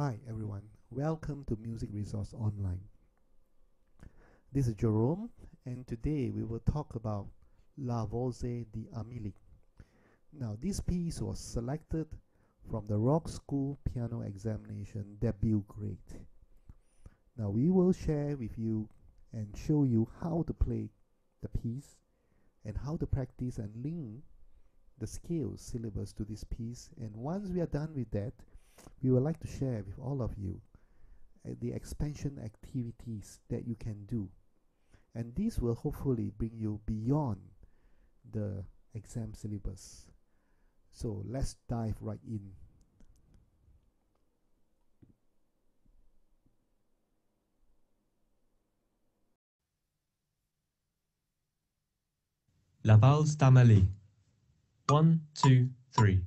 Hi everyone, welcome to Music Resource Online. This is Jerome and today we will talk about La valse d'Amélie. Now this piece was selected from the Rockschool Piano Examination debut grade. Now we will share with you and show you how to play the piece and how to practice and link the scale syllabus to this piece and once we are done with that we would like to share with all of you uh, the expansion activities that you can do. And this will hopefully bring you beyond the exam syllabus. So let's dive right in. La valse d'Amélie. One, two, three.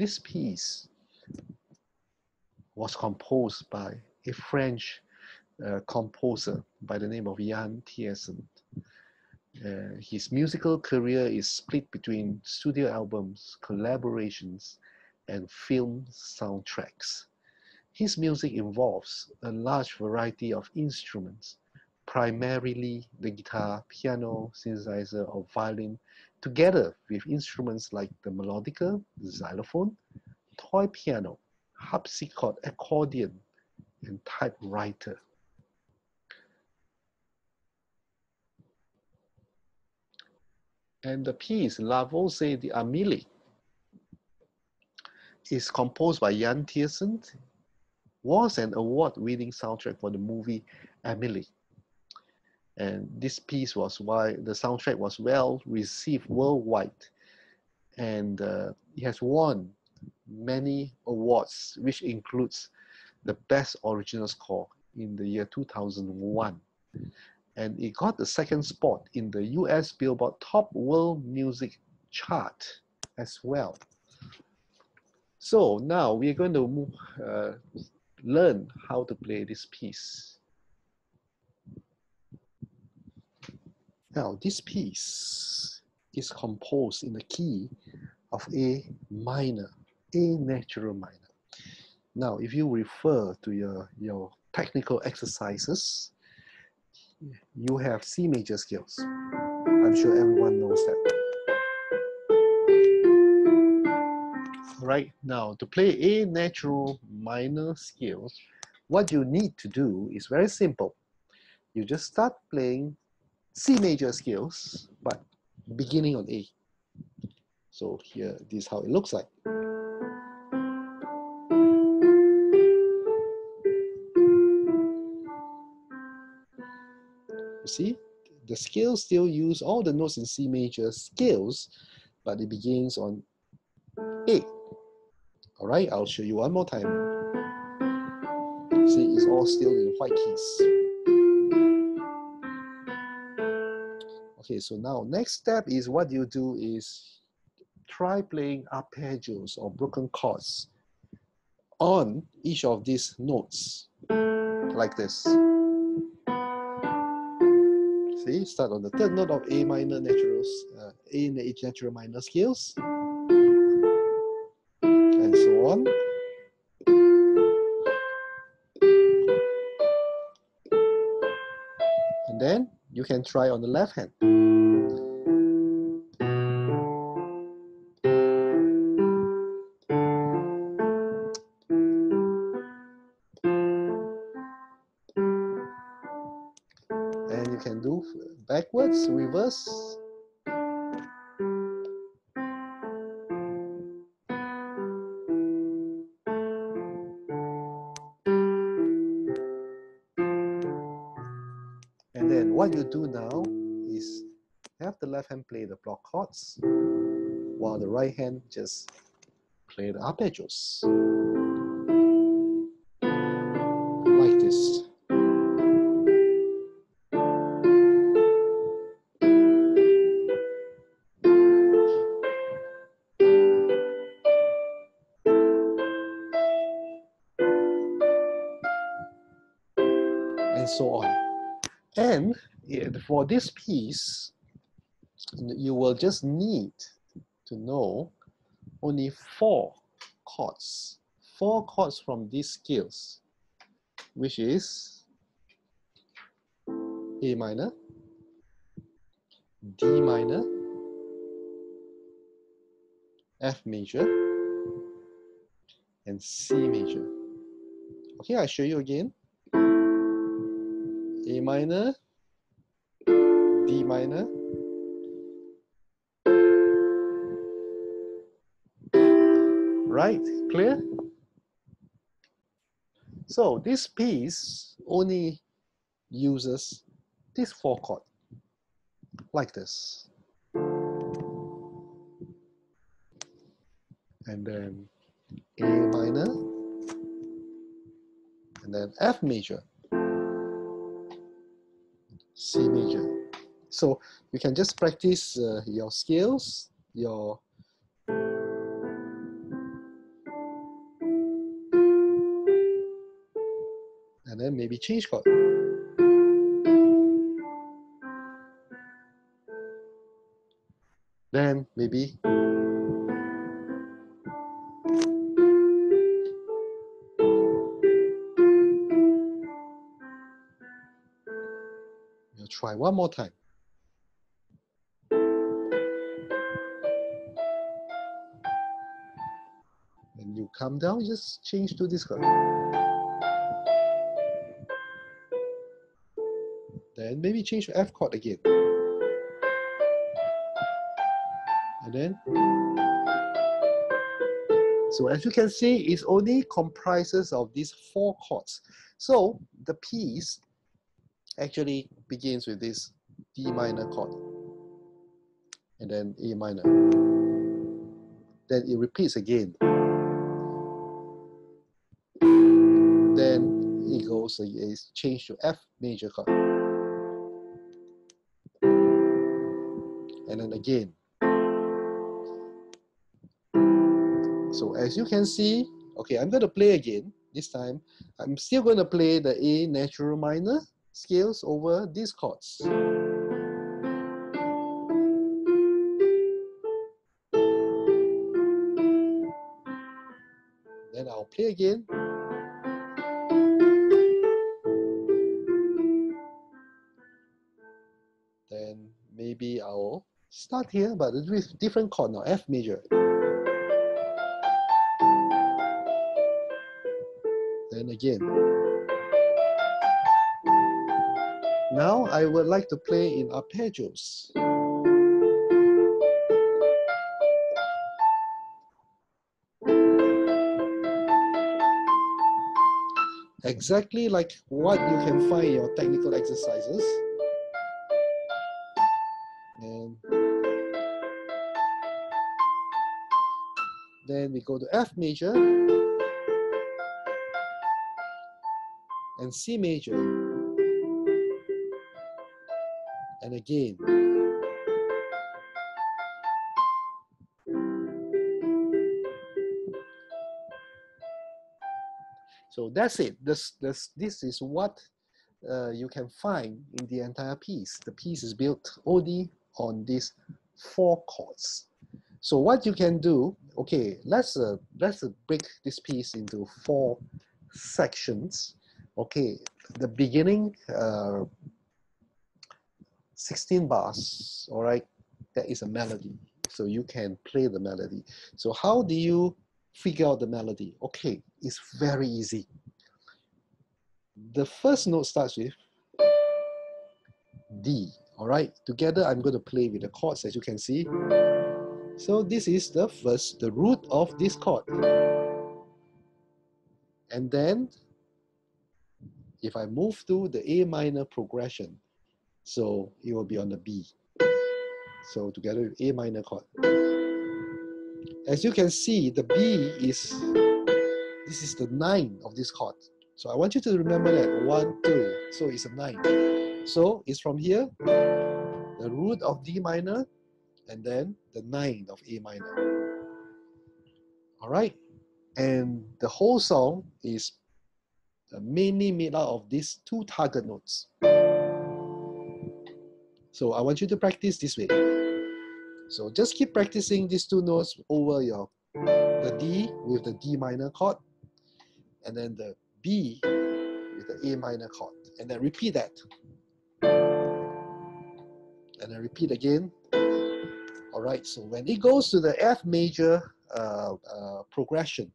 This piece was composed by a French uh, composer by the name of Yann Tiersen. Uh, his musical career is split between studio albums, collaborations, and film soundtracks. His music involves a large variety of instruments, primarily the guitar, piano, synthesizer, or violin, together with instruments like the melodica, the xylophone, toy piano, harpsichord, accordion, and typewriter. And the piece La valse d'Amélie is composed by Yann Tiersen, was an award-winning soundtrack for the movie Amelie. And this piece was why the soundtrack was well received worldwide. And uh, it has won many awards, which includes the Best Original Score in the year 2001. And it got the second spot in the US Billboard Top World Music Chart as well. So now we're going to move, uh, learn how to play this piece. Now, this piece is composed in the key of A minor, A natural minor. Now, if you refer to your, your technical exercises, you have C major scales. I'm sure everyone knows that. Right now, to play A natural minor scales, what you need to do is very simple. You just start playing C major scales, but beginning on A. So here, this is how it looks like. You see, the scales still use all the notes in C major scales, but it begins on A. All right, I'll show you one more time. See, it's all still in white keys. Okay, so now next step is what you do is try playing arpeggios or broken chords on each of these notes, like this. See, start on the third note of A minor natural, uh, A natural minor scales, and so on. And then you can try on the left hand. And you can do backwards, reverse. You do now is have the left hand play the block chords while the right hand just play the arpeggios. For this piece, you will just need to know only four chords, four chords from these scales, which is A minor, D minor, F major, and C major. Okay, I show you again. A minor, D minor, right, clear? So this piece only uses this four chord, like this. And then A minor, and then F major. C major. So you can just practice uh, your scales, your and then maybe change chord. Then maybe try one more time. Come down, just change to this chord. Then maybe change to F chord again. And then, so as you can see, it only comprises of these four chords. So the piece actually begins with this D minor chord and then A minor. Then it repeats again. Goes, it's changed to F major chord. And then again. So as you can see, okay, I'm going to play again. This time, I'm still going to play the A natural minor scales over these chords. Then I'll play again. Start here, but with different chord now, F major. Then again. Now I would like to play in arpeggios. Exactly like what you can find in your technical exercises. Then we go to F major and C major. And again. So that's it. This, this, this is what uh, you can find in the entire piece. The piece is built only on these four chords. So what you can do okay, let's uh, let's break this piece into four sections. Okay, the beginning, uh, 16 bars, all right, that is a melody. So you can play the melody. So how do you figure out the melody? Okay, it's very easy. The first note starts with D, all right? Together, I'm going to play with the chords as you can see. So this is the first, the root of this chord. And then, if I move to the A minor progression, so it will be on the B. So together with A minor chord. As you can see, the B is, this is the nine of this chord. So I want you to remember that, one, two, so it's a nine. So it's from here, the root of D minor, and then the nine of A minor. All right, and the whole song is mainly made out of these two target notes. So I want you to practice this way. So just keep practicing these two notes over your the D with the D minor chord, and then the B with the A minor chord, and then repeat that. And then repeat again. All right, so when it goes to the F major uh, uh, progression,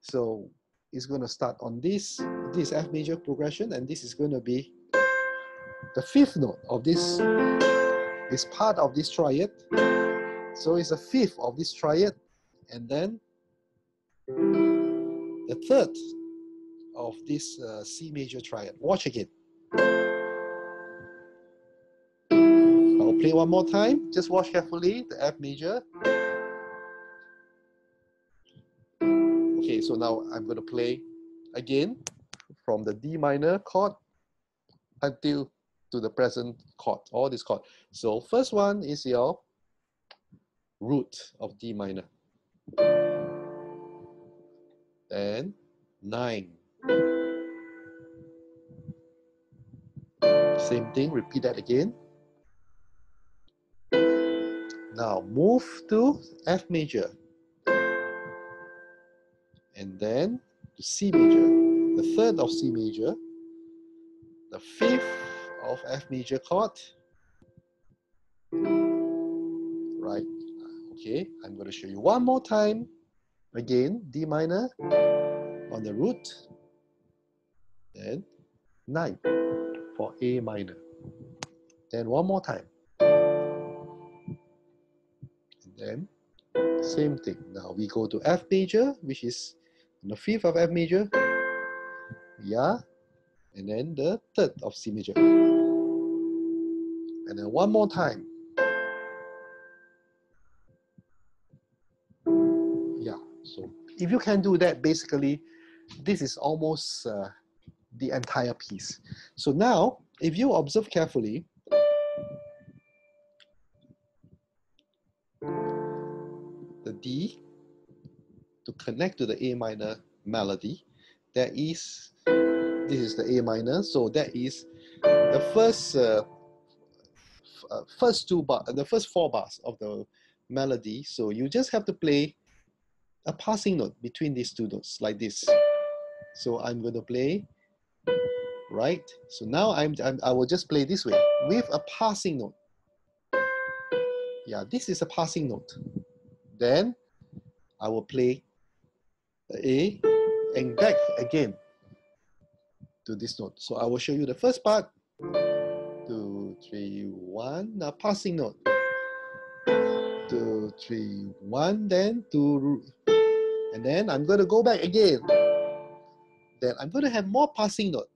so it's going to start on this, this F major progression, and this is going to be the fifth note of this is part of this triad. So it's a fifth of this triad, and then the third of this uh, C major triad. Watch again. Play one more time. Just watch carefully, the F major. Okay, so now I'm going to play again from the D minor chord until to the present chord, all this chord. So first one is your root of D minor. Then nine. Same thing, repeat that again. Now move to F major. And then to C major, the third of C major, the fifth of F major chord. Right, okay, I'm going to show you one more time. Again, D minor on the root, then 9 for A minor. Then one more time. Then same thing. Now we go to F major, which is the fifth of F major. Yeah, and then the third of C major. And then one more time. Yeah, so if you can do that, basically, this is almost uh, the entire piece. So now, if you observe carefully, D to connect to the A minor melody, there is, this is the A minor, so that is the first uh, uh, first two bar, the first four bars of the melody. So you just have to play a passing note between these two notes like this. So I'm going to play right. So now I'm, I'm I will just play this way with a passing note. Yeah, this is a passing note. Then I will play A and back again to this note. So I will show you the first part. Two, three, one. Now passing note. Two, three, one. Then two, and then I'm going to go back again. Then I'm going to have more passing note.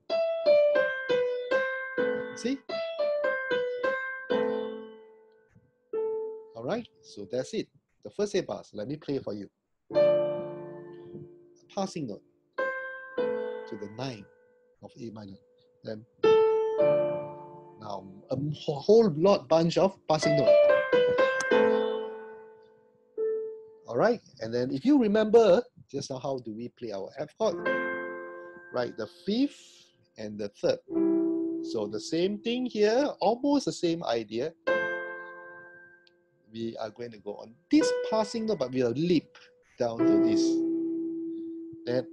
See? All right, so that's it. The first eight bars. Let me play for you. A Passing note to the nine of A minor. Then now a whole lot bunch of passing note. All right, and then if you remember just now, how do we play our F chord? right? The fifth and the third. So the same thing here, almost the same idea. We are going to go on this passing note, but we'll leap down to this. Then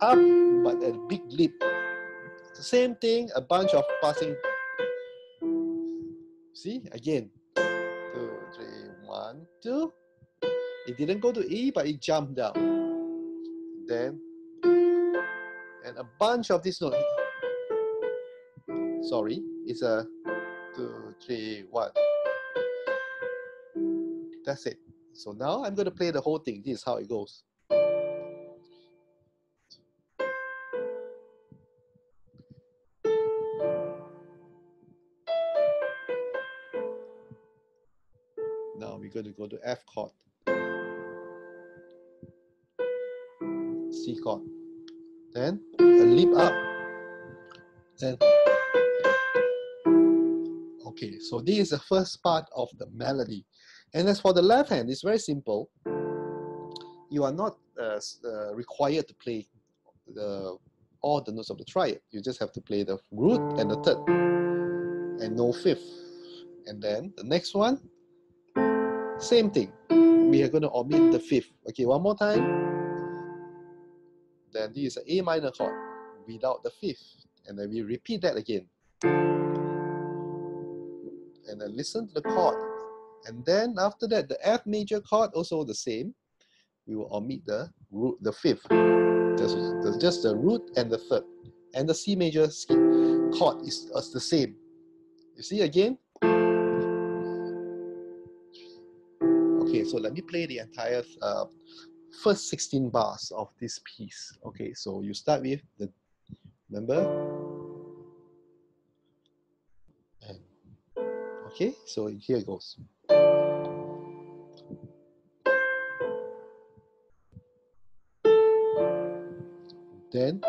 up, but a big leap. Same thing, a bunch of passing. See, again. Two, three, one, two. It didn't go to E, but it jumped down. Then, and a bunch of this note. Sorry, it's a two, three, one. That's it. So now I'm going to play the whole thing. This is how it goes. Now we're going to go to F chord. C chord. Then a leap up. Then Okay, so this is the first part of the melody. And as for the left hand, it's very simple. You are not uh, uh, required to play the, all the notes of the triad. You just have to play the root and the third, and no fifth. And then the next one, same thing. We are going to omit the fifth. Okay, one more time. Then this is an A minor chord without the fifth. And then we repeat that again and then listen to the chord. And then after that, the F major chord also the same. We will omit the root, the fifth, just, the- just the root and the third, and the C major sk- chord is, is the same. You see again? Okay, so let me play the entire uh, first 16 bars of this piece. Okay, so you start with the remember Okay, so here it goes. Then,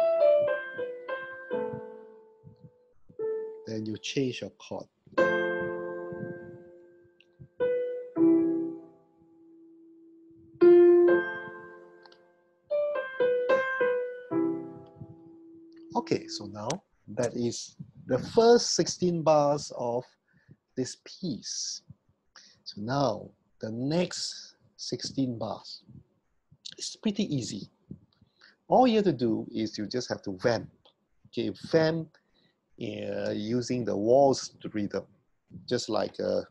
then you change your chord. Okay, so now that is the first 16 bars of this piece. So now the next 16 bars. It's pretty easy. All you have to do is you just have to vamp. Okay, vamp uh, using the waltz rhythm, just like uh,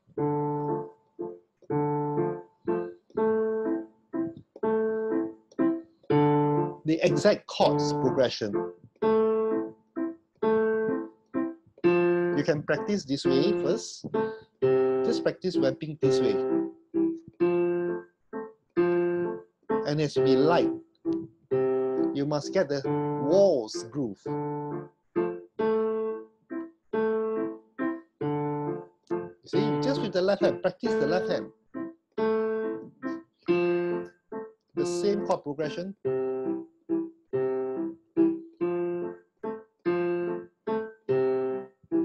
the exact chords progression. You can practice this way first. Just practice vamping this way. And it should be light. You must get the waltz groove. You see, just with the left hand, practice the left hand. The same chord progression.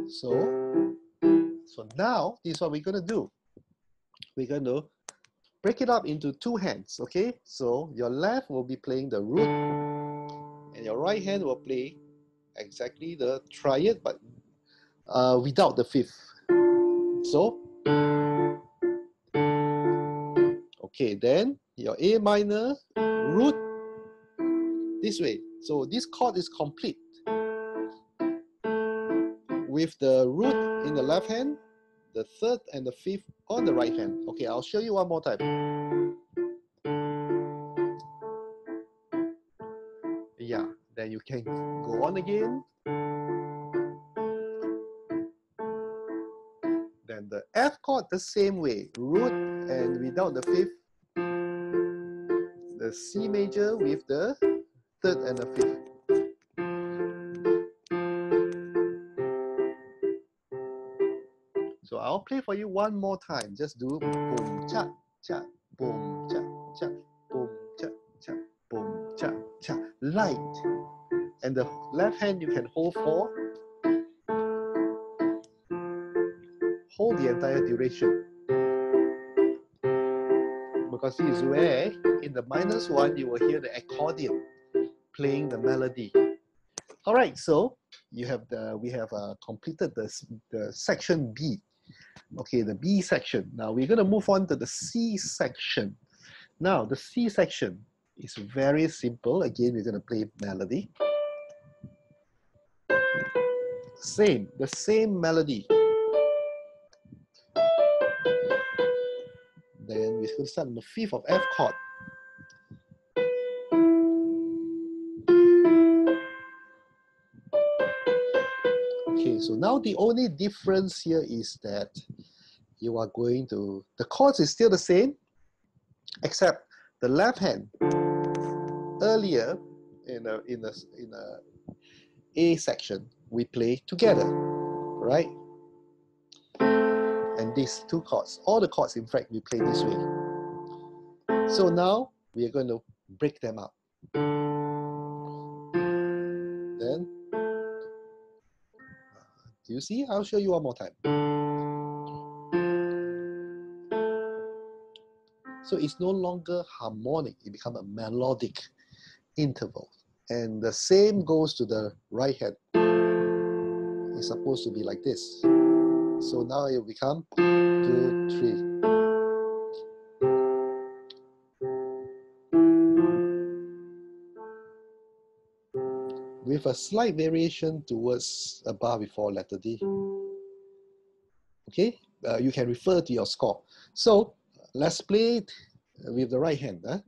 So, so now this is what we're gonna do. We're going to break it up into two hands, okay? So your left will be playing the root, your right hand will play exactly the triad, but uh, without the fifth. So, okay, then your A minor, root, this way. So this chord is complete with the root in the left hand, the third and the fifth on the right hand. Okay, I'll show you one more time. You can go on again. Then the F chord the same way, root and without the fifth. The C major with the third and the fifth. So I'll play for you one more time. Just do boom cha cha boom cha cha boom cha cha boom cha cha light. And the left hand you can hold for. Hold the entire duration. Because this is where in the minus one you will hear the accordion playing the melody. All right, so you have the we have uh, completed the, the section B. Okay, the B section. Now we're going to move on to the C section. Now the C section is very simple. Again, we're going to play melody. Same, the same melody. Then going to start on the fifth of F chord. Okay, so now the only difference here is that you are going to, the chords is still the same, except the left hand earlier in a, in a, in a A section, we play together, right? And these two chords, all the chords in fact we play this way. So now we are going to break them up. Then do you see? I'll show you one more time. So it's no longer harmonic, it becomes a melodic interval. And the same goes to the right hand. It's supposed to be like this. So now it will become two, three. with a slight variation towards a bar before letter D. Okay, uh, you can refer to your score. So let's play it with the right hand. Huh?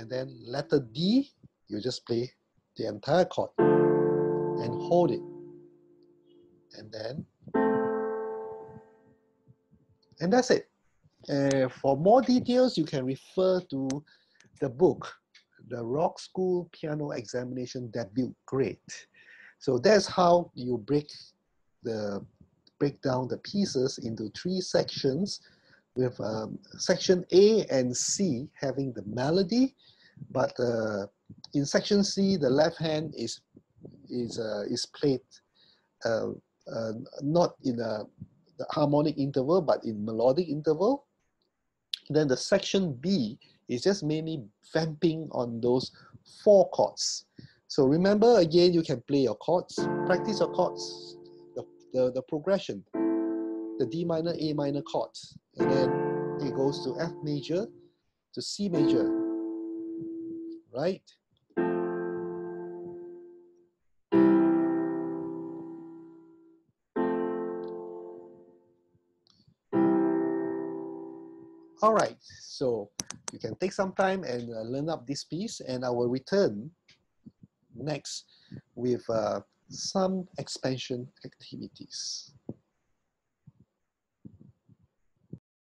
And then letter D, you just play the entire chord and hold it. And then, and that's it. Uh, for more details, you can refer to the book, The Rockschool Piano Examination Debut Grade. So that's how you break the break down the pieces into three sections with um, section A and C having the melody, but uh, in section C, the left hand is is uh, is played uh, uh, not in a the harmonic interval, but in melodic interval. Then the section B is just mainly vamping on those four chords. So remember again, you can play your chords, practice your chords, the, the, the progression, the D minor, A minor chords, and then it goes to F major to C major, right? All right, so you can take some time and uh, learn up this piece, and I will return next with uh, some expansion activities.